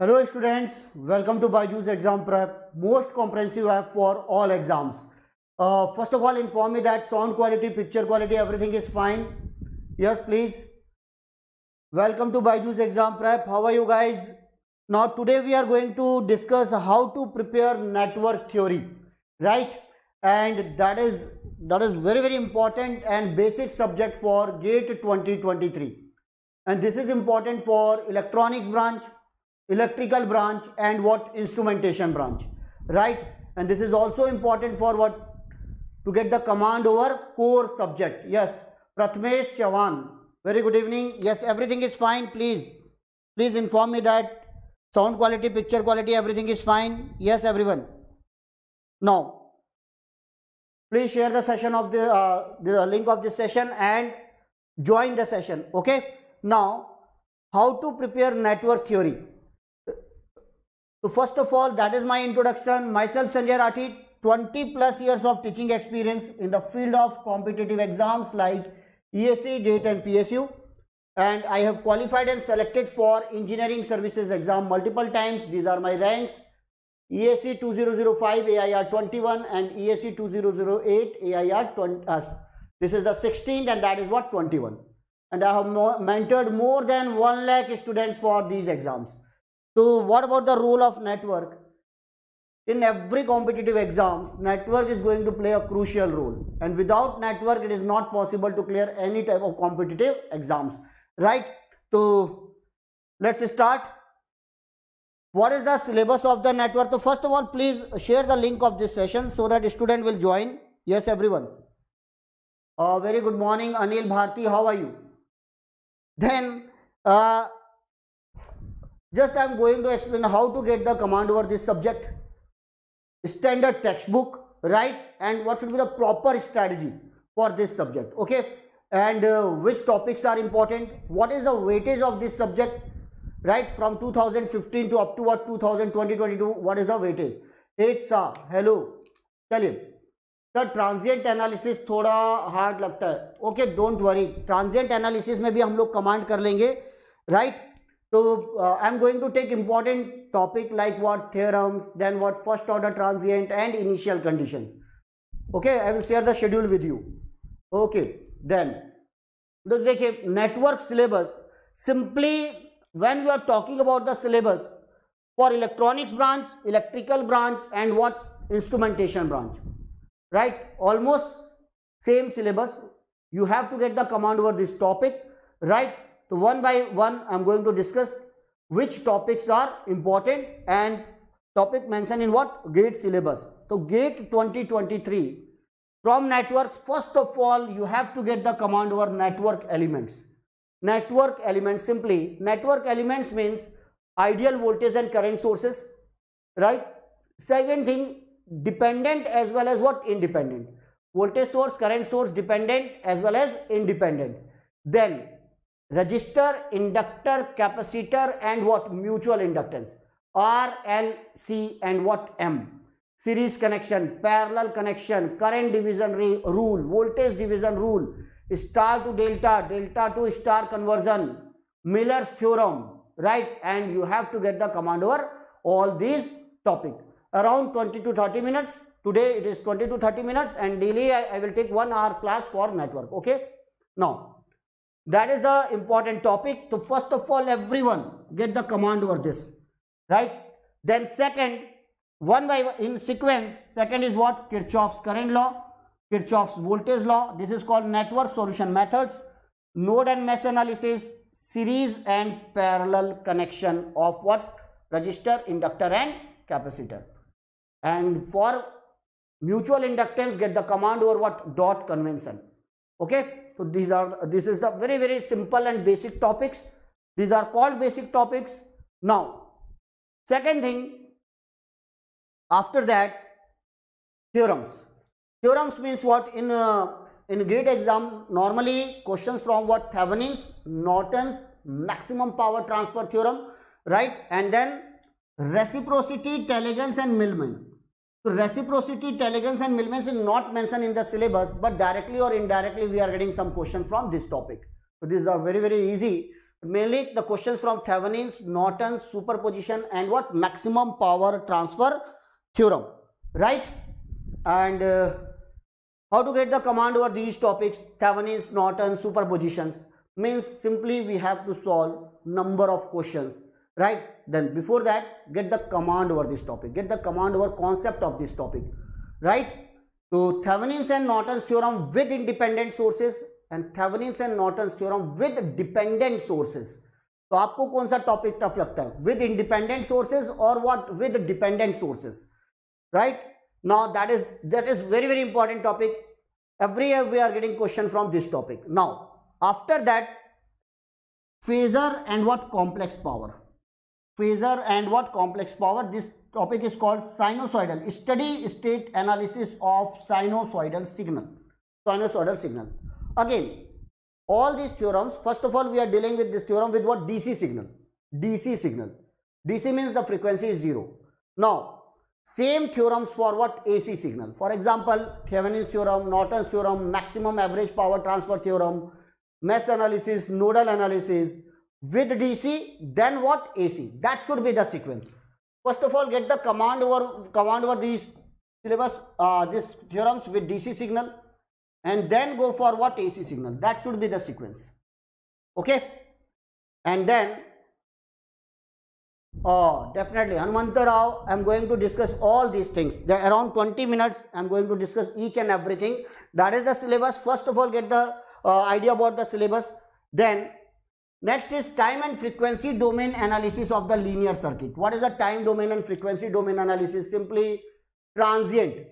Hello students, welcome to Byju's exam prep, most comprehensive app for all exams. Uh, first of all, inform me that sound quality, picture quality, everything is fine. Yes, please. Welcome to Byju's exam prep. How are you guys? Now today we are going to discuss how to prepare network theory, right? And that is that is very very important and basic subject for GATE 2023. And this is important for electronics branch, electrical branch and what? Instrumentation branch. Right? And this is also important for what? To get the command over core subject. Yes. Prathmesh chavan. Very good evening. Yes everything is fine. Please please inform me that sound quality picture quality everything is fine. Yes everyone. Now please share the session of the uh, the link of this session and join the session. Okay? Now how to prepare network theory so first of all, that is my introduction. Myself Sanjay Rathi, 20 plus years of teaching experience in the field of competitive exams like ESE, GATE and PSU. And I have qualified and selected for engineering services exam multiple times. These are my ranks. ESE 2005 AIR 21 and ESE 2008 AIR 20. Uh, this is the 16th and that is what 21. And I have mentored more than 1 lakh students for these exams. So what about the role of network? In every competitive exams, network is going to play a crucial role. And without network, it is not possible to clear any type of competitive exams. Right? So let's start. What is the syllabus of the network? So first of all, please share the link of this session so that student will join. Yes, everyone. Uh, very good morning, Anil Bharti. How are you? Then uh, just I am going to explain how to get the command over this subject. Standard textbook, right? And what should be the proper strategy for this subject, okay? And uh, which topics are important? What is the weightage of this subject, right? From 2015 to up to what 2020-22, what is the weightage? 8 सा hello चलिए sir transient analysis थोड़ा hard लगता है okay don't worry transient analysis में भी हम लोग command कर लेंगे right right? So uh, I'm going to take important topic like what theorems, then what first order transient and initial conditions. Okay, I will share the schedule with you. Okay, then तो देखिए network syllabus simply when we are talking about the syllabus for electronics branch, electrical branch and what instrumentation branch, right? Almost same syllabus. You have to get the command over this topic, right? So one by one I'm going to discuss which topics are important and topic mentioned in what gate syllabus. So gate 2023 from network first of all you have to get the command over network elements. Network elements simply network elements means ideal voltage and current sources right. Second thing dependent as well as what independent voltage source current source dependent as well as independent then resistor, inductor, capacitor and what mutual inductance R, L, C and what M. Series connection, parallel connection, current division rule, voltage division rule, star to delta, delta to star conversion, Miller's theorem, right? And you have to get the command over all these topic. Around 20 to 30 minutes. Today it is 20 to 30 minutes and daily I, I will take one hour class for network. Okay. Now that is the important topic. So first of all, everyone get the command over this, right? Then second, one by in sequence, second is what? Kirchhoff's current law, Kirchhoff's voltage law. This is called network solution methods, node and mesh analysis, series and parallel connection of what? Resistor, inductor and capacitor. And for mutual inductance, get the command over what? Dot convention. Okay so these are this is the very very simple and basic topics. These are called basic topics. Now second thing after that theorems. Theorems means what? In uh, in gate exam normally questions from what? Thevenin's Norton's maximum power transfer theorem right? And then reciprocity Tellegen's and Millman so reciprocity, Tellegen's and Millmans is not mentioned in the syllabus, but directly or indirectly we are getting some questions from this topic. So these are very, very easy, mainly the questions from Thevenin's, Norton's, superposition and what maximum power transfer theorem, right? And uh, how to get the command over these topics, Thevenin's, Norton's, superpositions means simply we have to solve number of questions, right? Then before that, get the command over this topic, get the command over concept of this topic, right? So Thevenin's and Norton's theorem with independent sources and Thevenin's and Norton's theorem with dependent sources. तो आपको कौन सा topic tough लगता है with independent sources और what with dependent sources right now that is that is very very important topic every year we are getting question from this topic now after that phasor and what complex power phasor and what complex power this topic is called sinusoidal steady state analysis of sinusoidal signal sinusoidal signal Again, all these theorems, first of all, we are dealing with this theorem with what? DC signal. DC signal. DC means the frequency is zero. Now, same theorems for what? AC signal. For example, Thevenin's theorem, Norton's theorem, maximum average power transfer theorem, mesh analysis, nodal analysis. With DC, then what? AC. That should be the sequence. First of all, get the command over command over these syllabus, uh, these theorems with DC signal and then go for what AC signal. That should be the sequence. Okay. And then, oh, definitely Hanumanta Rao, I'm going to discuss all these things. There around 20 minutes, I'm going to discuss each and everything. That is the syllabus. First of all, get the uh, idea about the syllabus. Then, next is time and frequency domain analysis of the linear circuit. What is the time domain and frequency domain analysis? Simply transient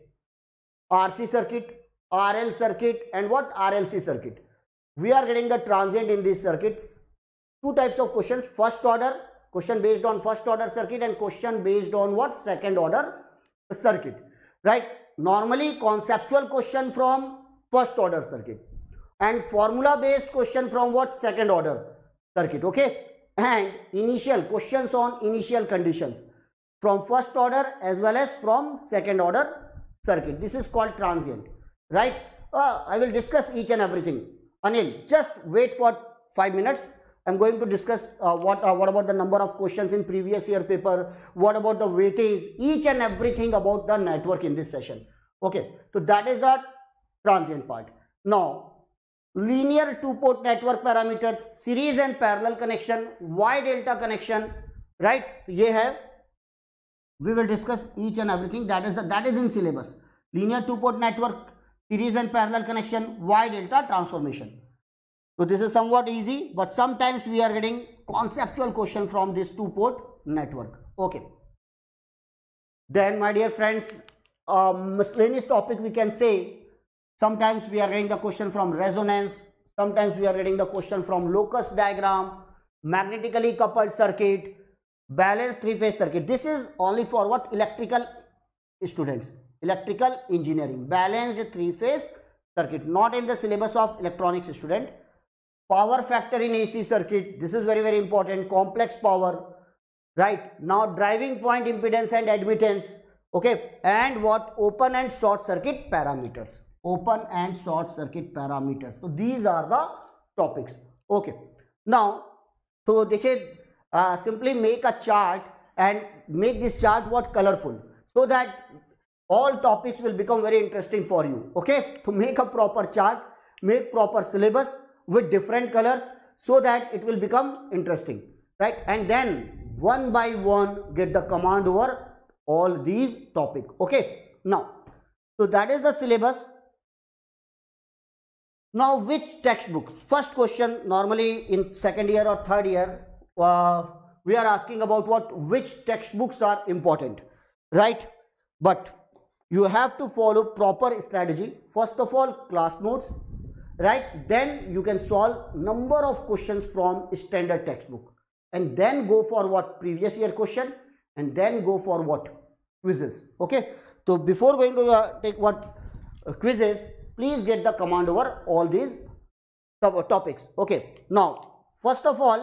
RC circuit RL circuit and what RLC circuit. We are getting the transient in this circuit. Two types of questions. First order, question based on first order circuit and question based on what? Second order circuit. Right? Normally conceptual question from first order circuit and formula based question from what? Second order circuit. Okay? And initial questions on initial conditions from first order as well as from second order circuit. This is called transient right? Uh, I will discuss each and everything. Anil, just wait for five minutes. I'm going to discuss uh, what uh, what about the number of questions in previous year paper, what about the weightage, each and everything about the network in this session. Okay, so that is the transient part. Now, linear two-port network parameters, series and parallel connection, Y delta connection, right? Ye hai. We will discuss each and everything. That is the that is in syllabus. Linear two-port network series and parallel connection, Y delta transformation. So this is somewhat easy, but sometimes we are getting conceptual question from this two port network. Okay. Then my dear friends, um, miscellaneous topic we can say, sometimes we are reading the question from resonance, sometimes we are reading the question from locus diagram, magnetically coupled circuit, balanced three-phase circuit. This is only for what? Electrical students. Electrical engineering. Balanced three phase circuit. Not in the syllabus of electronics student. Power factor in AC circuit. This is very very important. Complex power. Right. Now driving point impedance and admittance. Okay. And what? Open and short circuit parameters open and short circuit parameters. So these are the topics. Okay. Now so dekhe uh, simply make a chart and make this chart what colorful? So that all topics will become very interesting for you. Okay? To make a proper chart make proper syllabus with different colors so that it will become interesting. Right? And then one by one get the command over all these topic. Okay? Now so that is the syllabus now which textbook? First question normally in second year or third year uh, we are asking about what which textbooks are important right? But you have to follow proper strategy. First of all class notes right? Then you can solve number of questions from standard textbook. And then go for what? Previous year question and then go for what? Quizzes okay? So before going to take what uh, quizzes please get the command over all these topics. Okay. Now first of all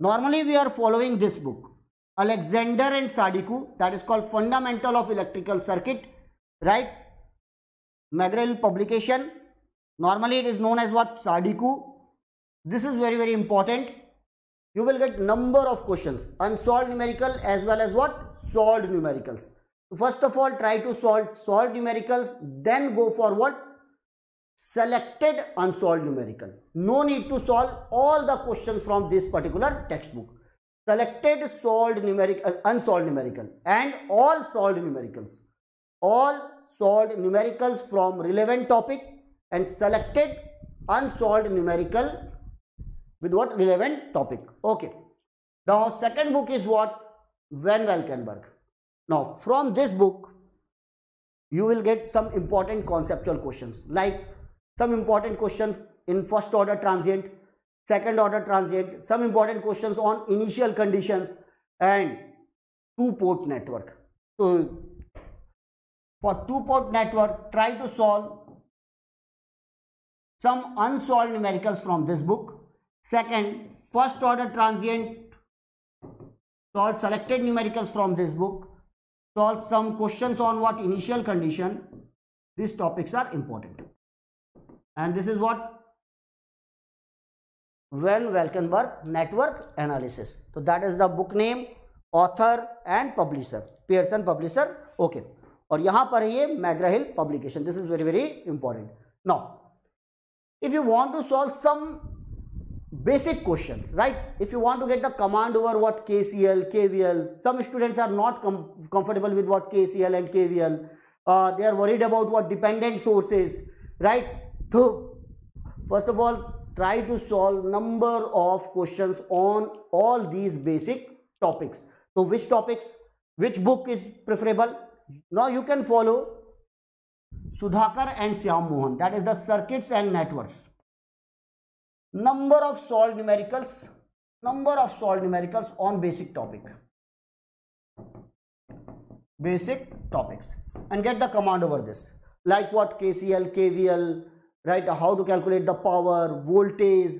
normally we are following this book. Alexander and Sadiku that is called Fundamental of Electrical Circuit right? McGraw-Hill publication. Normally it is known as what? Sadiku. This is very very important. You will get number of questions. Unsolved numerical as well as what? Solved numericals first of all try to solve solved numericals then go for what? Selected unsolved numerical. No need to solve all the questions from this particular textbook. Selected solved numerical uh, unsolved numerical and all solved numericals. All solved numericals from relevant topic and selected unsolved numerical with what? Relevant topic. Okay. Now second book is what? Van valkenburg now from this book you will get some important conceptual questions. Like some important questions in first order transient second order transient some important questions on initial conditions and two port network. So for two port network try to solve some unsolved numericals from this book. Second, first order transient, solve selected numericals from this book, solve some questions on what initial condition. These topics are important. And this is what Van Valkenburg network analysis. So that is the book name, author and publisher. Pearson publisher. Okay. और यहाँ पर ये McGraw Hill publication this is very very important now if you want to solve some basic questions, right? If you want to get the command over what KCL, KVL, some students are not com comfortable with what KCL and KVL. Uh, they are worried about what dependent sources, right? So, first of all, try to solve number of questions on all these basic topics. So, which topics, which book is preferable? Now, you can follow Sudhakar and Syam Mohan, that is the circuits and networks number of solved numericals number of solved numericals on basic topic. Basic topics. And get the command over this. Like what? KCL, KVL, right? How to calculate the power, voltage,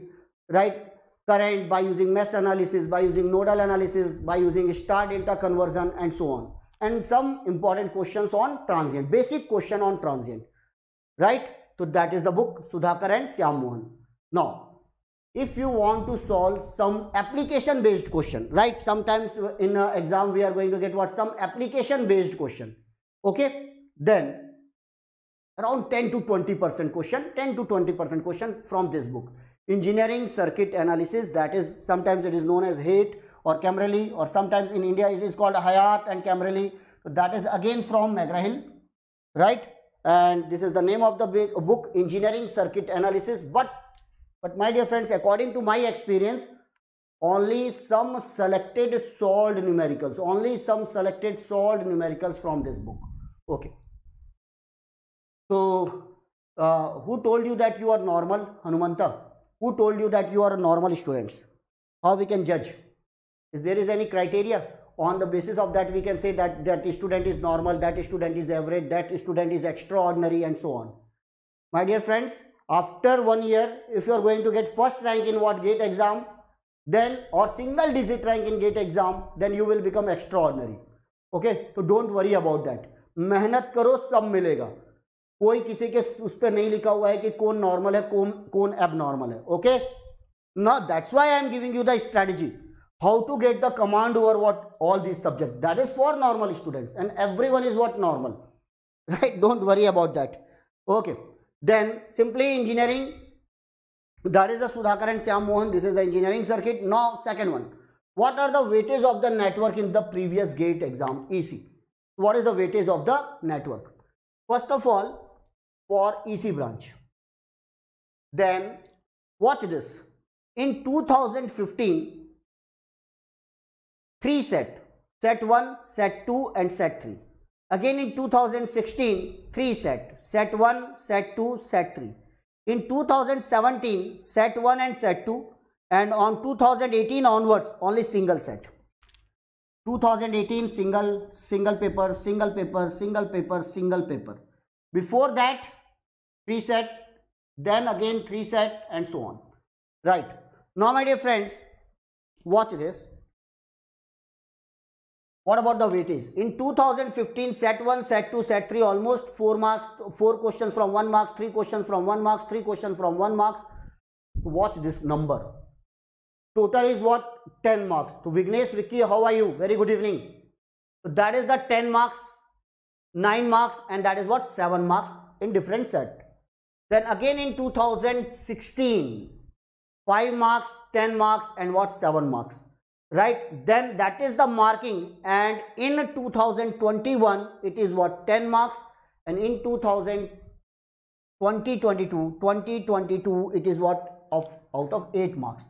right? Current by using mesh analysis, by using nodal analysis, by using star delta conversion and so on. And some important questions on transient, basic question on transient, right. So that is the book Sudhakar and Syam Mohan. Now if you want to solve some application based question right? Sometimes in an exam we are going to get what? Some application based question. Okay? Then around 10 to 20 percent question 10 to 20 percent question from this book. Engineering circuit analysis that is sometimes it is known as Hayt or Kemmerly or sometimes in India it is called Hayat and Kemmerly that is again from McGraw-Hill right? And this is the name of the book engineering circuit analysis but but my dear friends, according to my experience, only some selected solved numericals, only some selected solved numericals from this book. Okay. So, uh, who told you that you are normal, Hanumanta? Who told you that you are normal students? How we can judge? Is there is any criteria? On the basis of that, we can say that that student is normal, that student is average, that student is extraordinary and so on. My dear friends, after one year if you are going to get first rank in what gate exam then or single digit rank in gate exam then you will become extraordinary okay so don't worry about that मेहनत करो सब मिलेगा कोई किसी के उस पर नहीं लिखा हुआ है कि कौन नॉर्मल है कौन कौन एब नॉर्मल है okay now that's why i am giving you the strategy how to get the command over what all these subjects that is for normal students and everyone is what normal right don't worry about that okay Then simply engineering, that is the Sudhakar and Syam Mohan, this is the engineering circuit. Now second one, what are the weightage of the network in the previous gate exam EC? What is the weightage of the network? First of all, for EC branch. Then watch this. In 2015, three set, set 1, set 2 and set 3. Again in 2016, 3 set, set 1, set 2, set 3. In 2017, set 1 and set 2 and on 2018 onwards, only single set. 2018 single, single paper, single paper, single paper, single paper. Before that, 3 set, then again 3 set and so on. Right. Now my dear friends, watch this. What about the weightage? In 2015, set 1, set 2, set 3, almost 4 marks, 4 questions from 1 marks, 3 questions from 1 marks, 3 questions from 1 marks. watch this number. Total is what? 10 marks. So vignesh vicky how are you? Very good evening. So that is the 10 marks 9 marks and that is what? 7 marks in different set. Then again in 2016 5 marks 10 marks and what? 7 marks right? Then that is the marking. And in 2021 it is what? 10 marks. And in 2000 2022 2022 it is what? Of out of 8 marks.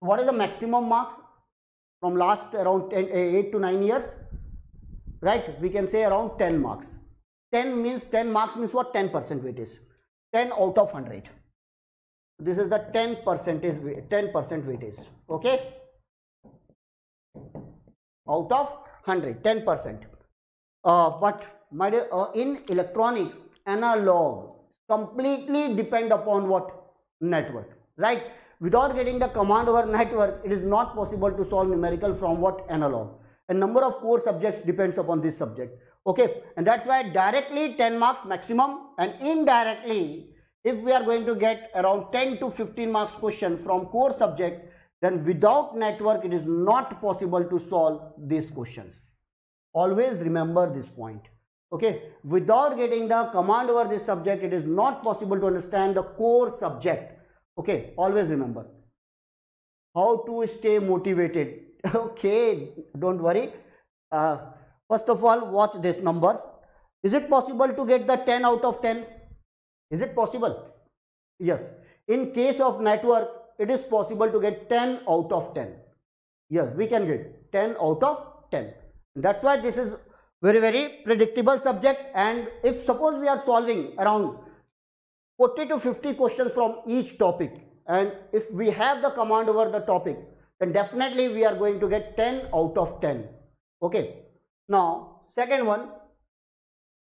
What is the maximum marks? From last around 10, eh, 8 to 9 years? Right? We can say around 10 marks. 10 means 10 marks means what? 10 percent weightage 10 out of 100 this is the 10 percentage 10 percent weightage okay out of 100 10 percent. Uh, but my uh, in electronics analog completely depend upon what? Network right? Without getting the command over network it is not possible to solve numerical from what? Analog. And number of core subjects depends upon this subject okay? And that's why directly 10 marks maximum and indirectly if we are going to get around 10 to 15 marks question from core subject then without network it is not possible to solve these questions. Always remember this point. Okay? Without getting the command over this subject it is not possible to understand the core subject. Okay? Always remember. How to stay motivated. Okay? Don't worry. Uh, first of all watch these numbers. Is it possible to get the 10 out of 10 is it possible? Yes. In case of network it is possible to get 10 out of 10 yes we can get 10 out of 10 that's why this is very very predictable subject. And if suppose we are solving around 40 to 50 questions from each topic and if we have the command over the topic then definitely we are going to get 10 out of 10 okay. Now second one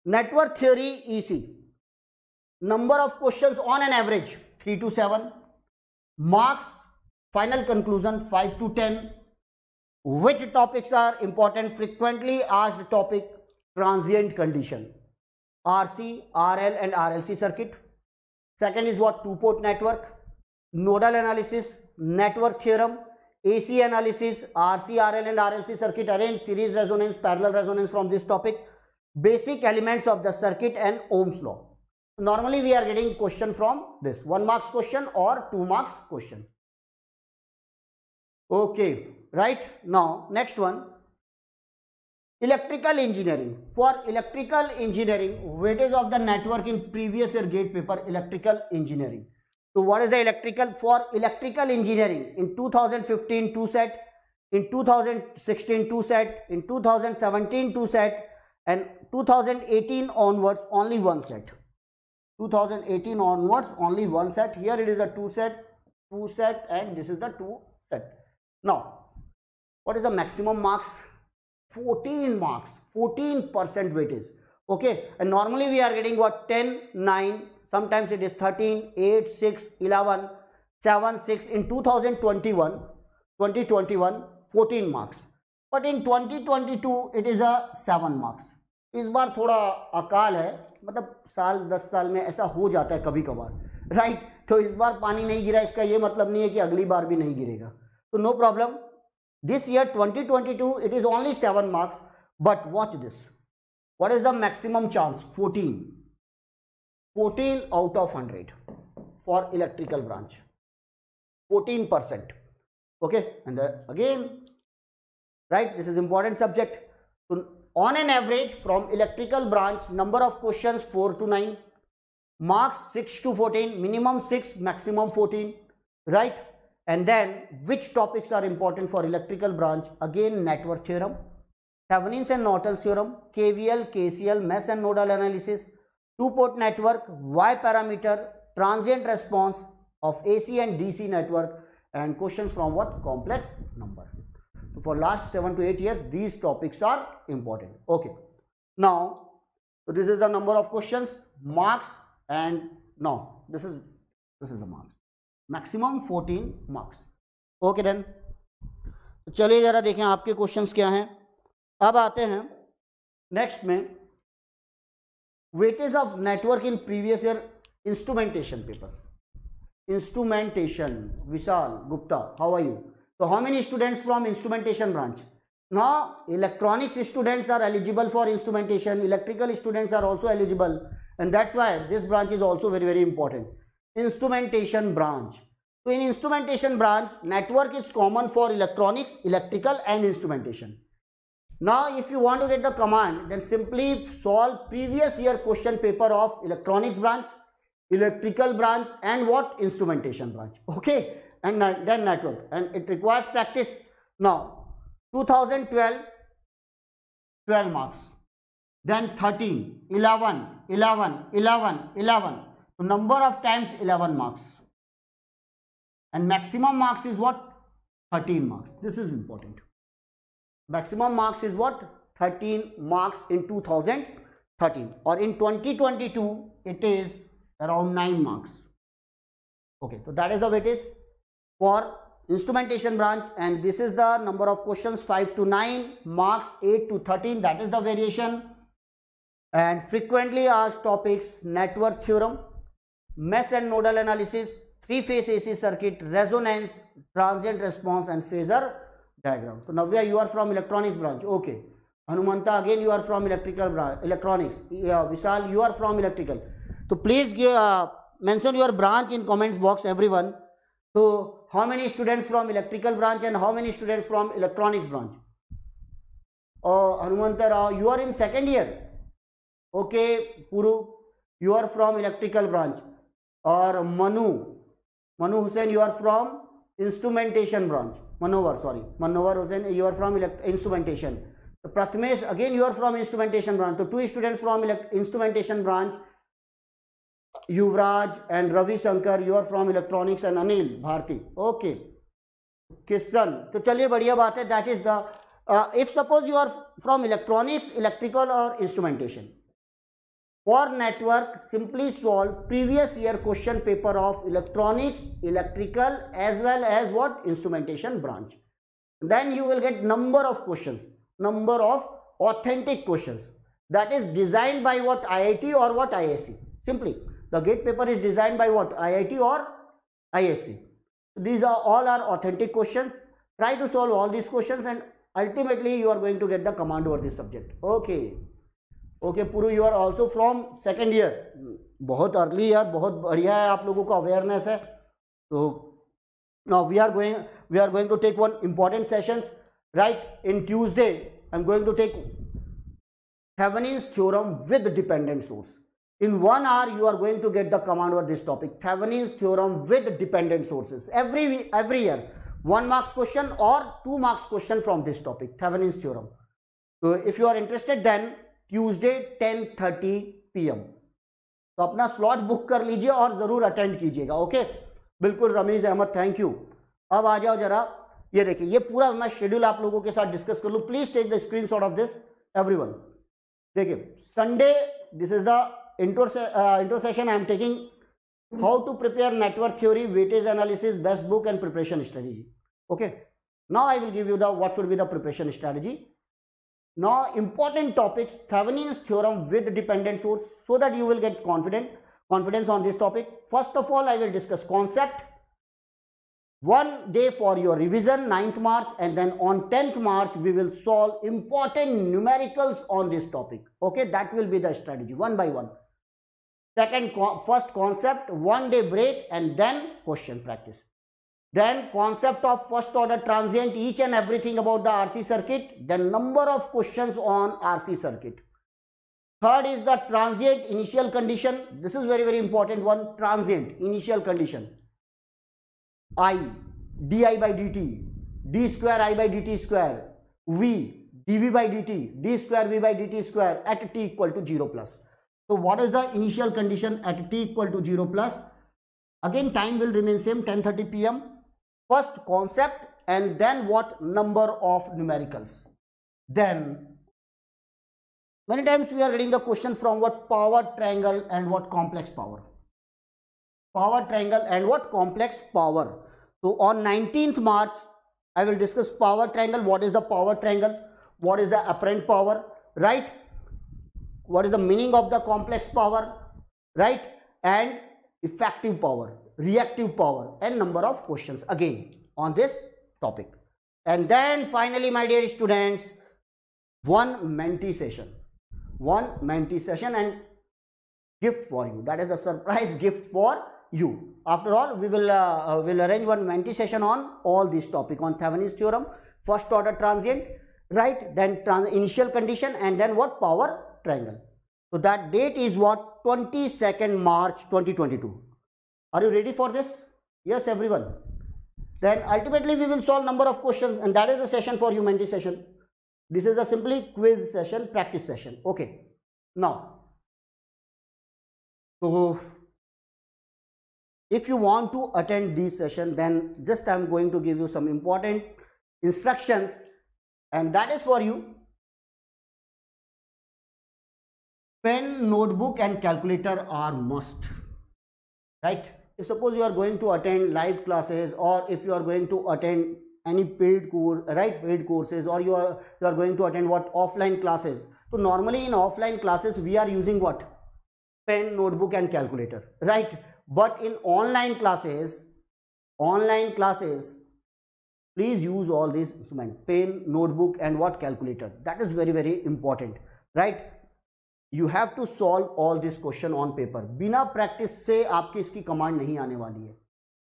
network theory EC number of questions on an average 3 to 7 marks final conclusion 5 to 10 which topics are important frequently asked topic transient condition? RC, RL and RLC circuit. Second is what? Two port network, nodal analysis, network theorem, AC analysis, RC, RL and RLC circuit. Arrange series resonance, parallel resonance from this topic, basic elements of the circuit and Ohm's law. Normally we are getting question from this one marks question और two marks question okay right now next one electrical engineering for electrical engineering weight is of the network in previous year GATE paper electrical engineering तो what is the electrical for electrical engineering in 2015 two set in 2016 two set in 2017 two set and 2018 onwards only one set 2018 onwards only one set here it is a two set two set and this is the two set now, what is the maximum marks? 14 marks, 14% weightage. Okay, and normally we are getting what 10, 9, sometimes it is 13, 8, 6, 11, 7, 6. In 2021, 2021, 14 marks. But in 2022, it is a 7 marks. इस बार थोड़ा अकाल है मतलब साल, दस साल में ऐसा हो जाता है कभी कभार राइट तो इस बार पानी नहीं गिरा, इसका ये मतलब नहीं है कि अगली बार भी नहीं गिरेगा। तो no problem this year 2022 it is only seven marks but watch this what is the maximum chance 14 14 out of 100 for electrical branch 14 percent okay and again right this is important subject on an average from electrical branch number of questions 4 to 9 marks 6 to 14 minimum 6 maximum 14 right and then which topics are important for electrical branch? Again network theorem, Thevenin's and Norton's theorem, KVL, KCL, mesh and nodal analysis, two-port network, Y parameter, transient response of AC and DC network and questions from what? Complex number. So for last 7 to 8 years these topics are important. Okay. Now, so this is the number of questions, marks and now this is this is the marks. Maximum fourteen marks okay then चलिए ज़रा देखें आपके questions क्या हैं अब आते हैं next में weightage of network in previous year instrumentation paper instrumentation. Vishal Gupta, how are you? So how many students from instrumentation branch? Now electronics students are eligible for instrumentation, electrical students are also eligible and that's why this branch is also very very important. Instrumentation branch. So in instrumentation branch, network is common for electronics, electrical and instrumentation. Now if you want to get the command, then simply solve previous year question paper of electronics branch, electrical branch and what instrumentation branch. Okay, and then network. And it requires practice. Now 2012 12 marks. Then 13 11 11 11 11 so number of times 11 marks. And maximum marks is what? 13 marks. This is important. Maximum marks is what? 13 marks in 2013 or in 2022 it is around 9 marks. Okay so that is how it is for instrumentation branch and this is the number of questions 5 to 9 marks 8 to 13 that is the variation. And frequently asked topics network theorem mesh and nodal analysis three phase AC circuit resonance transient response and phasor diagram. So Navya you are from electronics branch. Okay. Hanumanta again you are from electrical branch electronics. Yeah, Vishal you are from electrical. So please give, uh, mention your branch in comments box everyone. So how many students from electrical branch and how many students from electronics branch? Oh, Hanumantara, you are in second year. Okay, Puru, you are from electrical branch. Or Manu, Manu Hussain, you are from instrumentation branch. Manovar, sorry. Manovar Hussain, you are from instrumentation. Prathamesh, again you are from instrumentation branch. So two students from instrumentation branch Yuvraj and Ravi Shankar, you are from electronics and Anil Bharti. Okay. Kishan. So, chaliye badiya baat hai. That is the, uh, if suppose you are from electronics, electrical or instrumentation. For network, simply solve previous year question paper of electronics, electrical as well as what? Instrumentation branch. Then you will get number of questions, number of authentic questions. That is designed by what IIT or what IISc. Simply. The gate paper is designed by what? IIT or IISc. These are all are authentic questions. Try to solve all these questions and ultimately you are going to get the command over this subject. Okay. Okay, Puru, you are also from second year. Bohut early year, bohut badiya hai, aap logo ka awareness hai. So, now we are going, we are going to take one important sessions, right? In Tuesday, I am going to take Thevenin's theorem with dependent source. In one hour, you are going to get the command over this topic, Thevenin's theorem with dependent sources. Every, every year, one marks question or two marks question from this topic, Thevenin's theorem. So if you are interested, then Tuesday 10:30 p.m. तो अपना slot book कर लीजिए और ज़रूर attend कीजिएगा okay बिल्कुल Ramiz Ahmad thank you अब आ जाओ जरा ये देखिए ये पूरा मैं शेड्यूल आप लोगों के साथ डिस्कस कर लूँ please take the screen of this everyone देखिए Sunday this is the intro, uh, I am taking how to prepare network theory, weightage analysis, best book and preparation strategy. Okay. Now I will give you the what should be the preparation strategy. Now important topics, Thevenin's theorem with dependent source so that you will get confident confidence on this topic. First of all, I will discuss concept. One day for your revision, 9th March and then on 10th March, we will solve important numericals on this topic. Okay, that will be the strategy one by one. Second, first concept, one day break and then question practice. Then concept of first order transient, each and everything about the RC circuit. Then number of questions on RC circuit. Third is the transient initial condition. This is very, very important one. Transient initial condition. I, di by dt, d square i by dt square, v, dv by dt, d square v by dt square at t equal to 0 plus. So what is the initial condition at t equal to 0 plus? Again time will remain same 10.30 pm. First concept and then what number of numericals. Then many times we are getting the question from what power triangle and what complex power. Power triangle and what complex power. So on 19th March I will discuss power triangle. What is the power triangle? What is the apparent power? Right? What is the meaning of the complex power right and effective power reactive power and number of questions again on this topic. And then finally, my dear students, one Menti session. One Menti session and gift for you. That is the surprise gift for you. After all, we will uh, uh, will arrange one Menti session on all these topic on Thevenin's theorem, first order transient, right? Then trans initial condition and then what power triangle. So that date is what 22nd March 2022. Are you ready for this? Yes, everyone. Then ultimately we will solve number of questions and that is the session for humanity session. This is a simply quiz session, practice session. Okay. Now, so if you want to attend this session, then just I'm going to give you some important instructions and that is for you. Pen, notebook and calculator are must, right? if suppose you are going to attend live classes or if you are going to attend any paid course right paid courses or you are you are going to attend what offline classes so normally in offline classes we are using what? Pen notebook and calculator right? But in online classes online classes please use all these instruments pen notebook and what calculator. That is very very important right you have to solve all this question on paper बिना practice से आपकी इसकी command नहीं आने वाली है।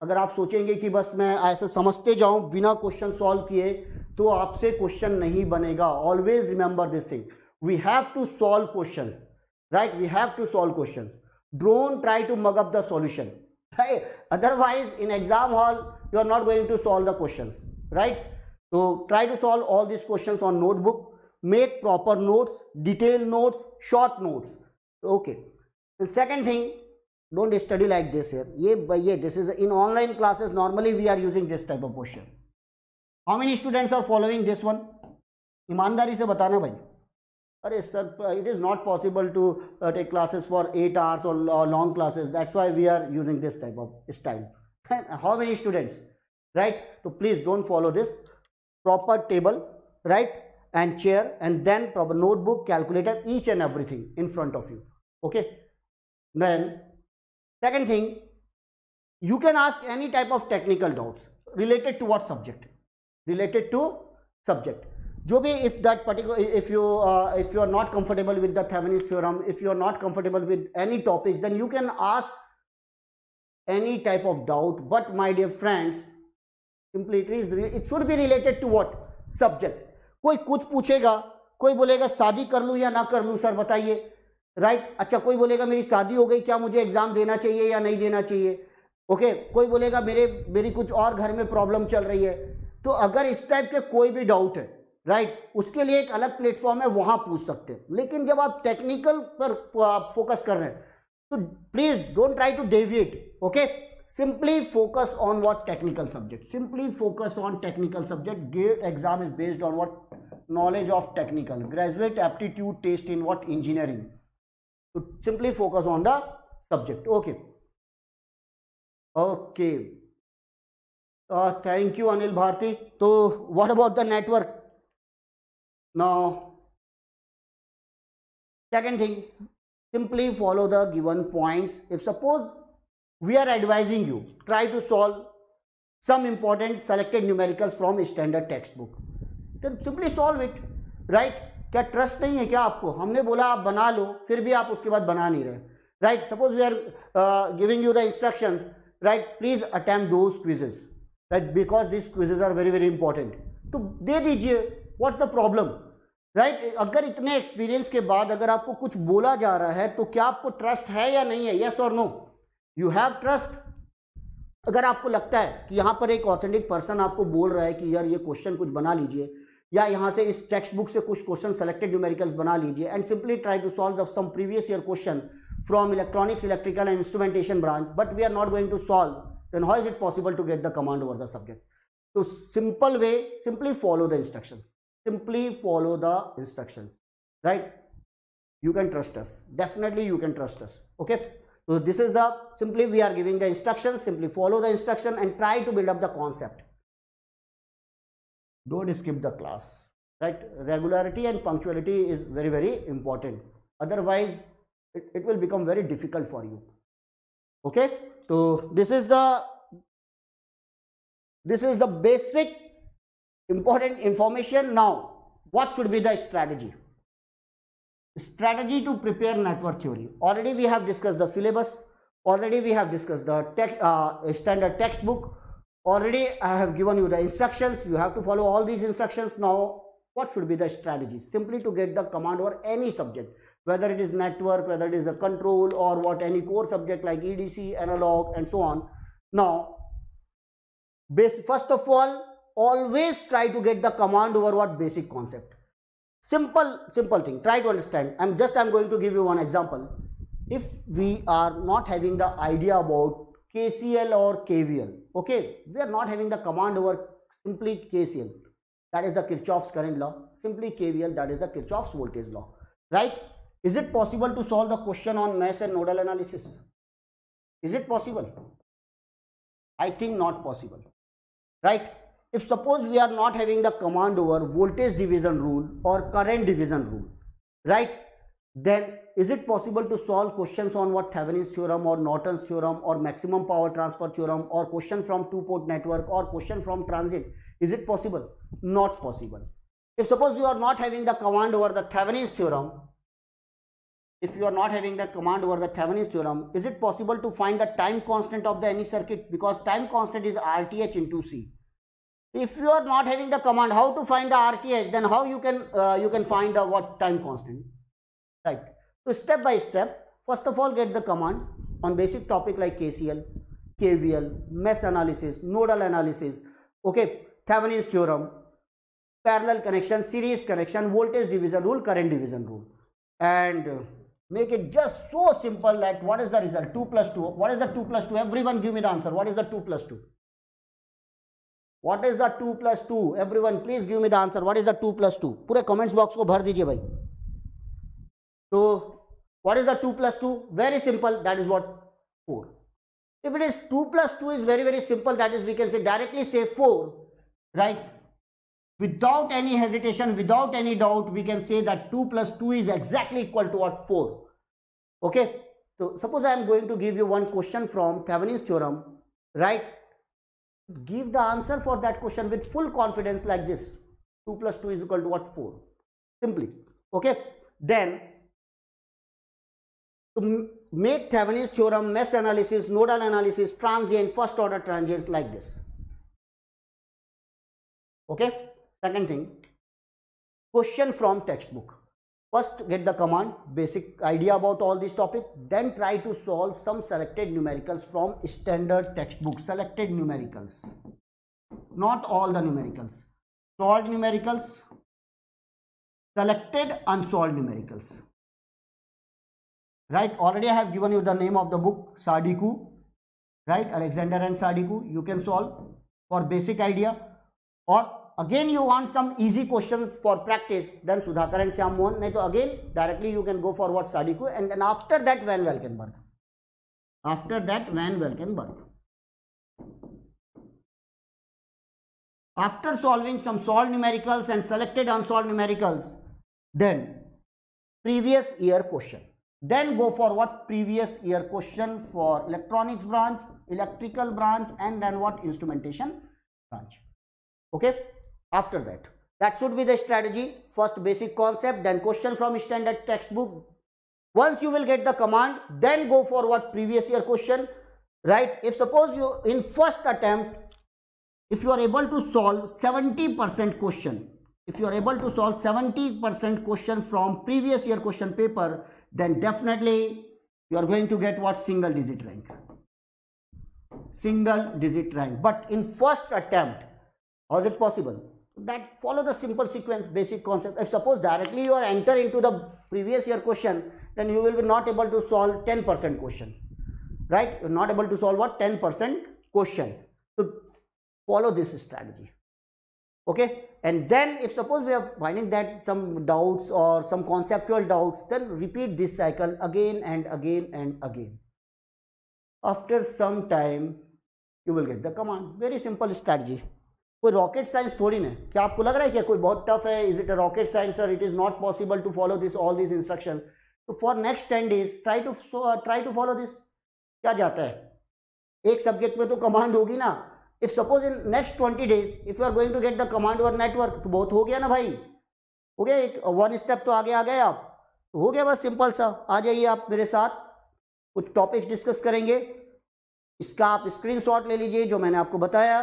अगर आप सोचेंगे कि बस मैं ऐसे समझते जाऊँ, बिना क्वेश्चन सॉल्व किए तो आपसे क्वेश्चन नहीं बनेगा। Always remember this thing we have to solve question right we have to solve question drone try to mug up the solution otherwise in exam hall you are not going to solve the question right तो try to solve all this question on notebook make proper notes detailed notes short notes okay and second thing don't study like this here yeah but yeah this is in online classes normally we are using this type of question how many students are following this one ईमानदारी से बताना भाई अरे sir it is not possible to uh, take classes for 8 hours or uh, long classes that's why we are using this type of style how many students right so please don't follow this proper table right And chair and then proper notebook calculator each and everything in front of you. Okay? Then second thing you can ask any type of technical doubts related to what subject? Related to subject. Jo bhi if that particular if you uh, if you are not comfortable with the Thevenin's theorem if you are not comfortable with any topics then you can ask any type of doubt. But my dear friends simply it is it should be related to what? Subject कोई कुछ पूछेगा, कोई बोलेगा, शादी कर लूँ या ना कर लूँ, सर बताइए। राइट अच्छा कोई बोलेगा, मेरी शादी हो गई, क्या मुझे एग्ज़ाम देना चाहिए या नहीं देना चाहिए? ओके कोई बोलेगा, मेरे, मेरी कुछ और घर में प्रॉब्लम चल रही है। तो अगर इस टाइप के कोई भी डाउट है राइट उसके लिए एक अलग प्लेटफॉर्म है, वहाँ पूछ सकते हैं। लेकिन जब आप टेक्निकल पर आप फोकस कर रहे हैं तो please don't try to deviate okay simply focus on what technical subject. Simply focus on technical subject. Gate exam is based on what knowledge of technical graduate aptitude test in what engineering so simply focus on the subject okay okay uh, thank you anil bharti so what about the network now second thing simply follow the given points if suppose we are advising you try to solve some important selected numericals from standard textbook then simply solve it, right? क्या trust नहीं है क्या आपको? हमने बोला आप बना लो, फिर भी आप उसके बाद बना नहीं रहे। Right suppose we are giving you the instructions right please attempt those quizzes right because this quizzes are very very important तो दे दीजिए व्हाट्स द प्रॉब्लम राइट अगर इतने एक्सपीरियंस के बाद अगर आपको कुछ बोला जा रहा है तो क्या आपको ट्रस्ट है या नहीं है? येस और नो यू हैव ट्रस्ट अगर आपको लगता है कि यहाँ पर एक ऑथेंटिक पर्सन आपको बोल रहा है कि यार ये क्वेश्चन कुछ बना लीजिए या यहाँ से इस टेक्स्ट बुक से कुछ क्वेश्चन सेलेक्टेड न्यूमेरिकल्स बना लीजिए and simply try to solve some previous year question from electronics electrical and instrumentation branch but we are not going to solve then how is it possible to get the command over the subject तो simple way simply follow the instruction simply follow the instruction right you can trust us definitely you can trust us okay तो this is the simply we are giving the instruction simply follow the instruction and try to build up the concept Don't skip the class, right? Regularity and punctuality is very, very important. Otherwise, it, it will become very difficult for you. Okay. So this is the this is the basic important information. Now, what should be the strategy? Strategy to prepare network theory. Already we have discussed the syllabus. Already we have discussed the tech, uh, standard textbook. Already I have given you the instructions. You have to follow all these instructions. Now, what should be the strategy? Simply to get the command over any subject whether it is network, whether it is a control or what any core subject like EDC, analog and so on. Now, first of all, always try to get the command over what basic concept. Simple, simple thing. Try to understand. I'm just, I'm going to give you one example. If we are not having the idea about KCL or KVL, okay, we are not having the command over simply KCL, that is the Kirchhoff's current law, simply KVL, that is the Kirchhoff's voltage law, right? Is it possible to solve the question on mesh and nodal analysis? Is it possible? I think not possible. Right? If suppose we are not having the command over voltage division rule or current division rule, right? Then is it possible to solve questions on what Thevenin's theorem or Norton's theorem or maximum power transfer theorem or question from two-port network or question from transient? Is it possible? Not possible. If suppose you are not having the command over the Thevenin's theorem if you are not having the command over the Thevenin's theorem, is it possible to find the time constant of the any circuit? Because time constant is RTH into C. If you are not having the command, how to find the RTH? Then how you can uh, you can find the what time constant? Right. So step by step, first of all, get the command on basic topic like KCL, KVL, mesh analysis, nodal analysis. Okay, Thevenin's theorem, parallel connection, series connection, voltage division rule, current division rule, and Make it just so simple that what is the result? 2 plus 2. What is the 2 plus 2? Everyone give me the answer. What is the 2 plus 2? What is the 2 plus 2? Everyone please give me the answer. What is the 2 plus 2? पूरे comments box को भर दीजिए भाई. So what is the 2 plus 2? Very simple. That is what 4. If it is 2 plus 2 is very very simple. That is we can say directly say 4. Right without any hesitation, without any doubt, we can say that 2 plus 2 is exactly equal to what? 4. Okay. So, suppose I am going to give you one question from Thevenin's theorem, right? Give the answer for that question with full confidence like this. 2 plus 2 is equal to what? 4. Simply. Okay. Then, to make Thevenin's theorem, mesh analysis, nodal analysis, transient, first order transients like this. Okay. Second thing, question from textbook. First get the command, basic idea about all this topic, then try to solve some selected numericals from standard textbook, selected numericals. Not all the numericals. Solved numericals, selected unsolved numericals. Right, already I have given you the name of the book, Sadiku, right, Alexander and Sadiku. You can solve for basic idea or again you want some easy question for practice then Sudhakar and Shyam Mohan so again directly you can go for what Sadiku and then after that Van Valkenburg after that Van Valkenburg after solving some solved numericals and selected unsolved numericals then previous year question then go for what previous year question for electronics branch electrical branch and then what instrumentation branch. Okay? After that. That should be the strategy. First basic concept then question from standard textbook. Once you will get the command then go for what previous year question. Right? If suppose you in first attempt if you are able to solve 70 percent question if you are able to solve 70 percent question from previous year question paper then definitely you are going to get what? Single digit rank. Single digit rank. But in first attempt how is it possible? That follow the simple sequence basic concept. If suppose directly you are enter into the previous year question then you will be not able to solve 10 percent question. Right? You're not able to solve what? 10 percent question. So follow this strategy okay and then if suppose we are finding that some doubts or some conceptual doubts then repeat this cycle again and again and again after some time you will get the command very simple strategy कोई rocket science थोड़ी ना क्या आपको लग रहा है कि कोई बहुत टफ है is it a rocket science और it is not possible to follow this all this instructions तो for next ten days try to try to follow this क्या जाता है एक सब्जेक्ट में तो कमांड होगी ना if suppose in next twenty days if you are going to get the command और नेटवर्क तो बहुत हो गया ना भाई। हो गया एक वन स्टेप तो आगे आ गए आप। तो हो गया बस सिंपल सा। आ जाइए आप मेरे साथ। कुछ टॉपिक्स डिस्कस करेंगे। इसका आप स्क्रीनशॉट ले लीजिए जो मैंने आपको बताया।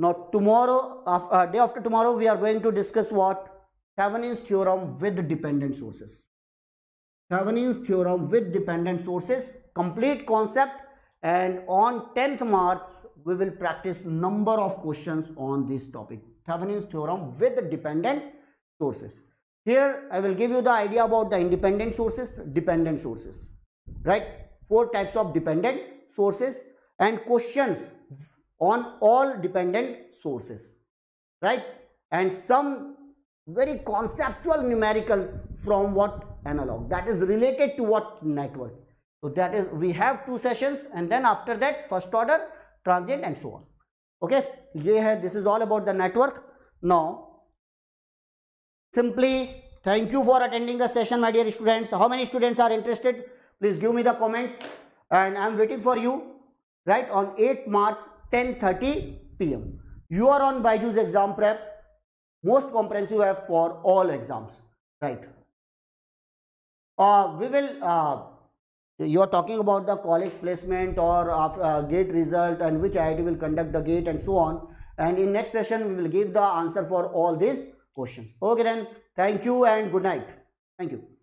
Not tomorrow day after tomorrow we are going to discuss what Thevenin's theorem with dependent sources. Thevenin's theorem with dependent sources, complete concept. And on 10th March we will practice number of questions on this topic. Thevenin's theorem with dependent sources. Here I will give you the idea about the independent sources, dependent sources, right? Four types of dependent sources and questions on all dependent sources, right? And some very conceptual numericals from what analog that is related to what network. So that is we have two sessions and then after that first order transient and so on. Okay, yeah, this is all about the network. Now simply thank you for attending the session my dear students. How many students are interested? Please give me the comments and I am waiting for you right on 8 March 10.30 pm. You are on Byju's exam prep most comprehensive app for all exams right uh, we will uh, you are talking about the college placement or uh, gate result and which IIT will conduct the gate and so on. And in next session we will give the answer for all these questions. Okay then. Thank you and good night. Thank you